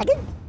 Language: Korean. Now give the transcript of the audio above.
거든.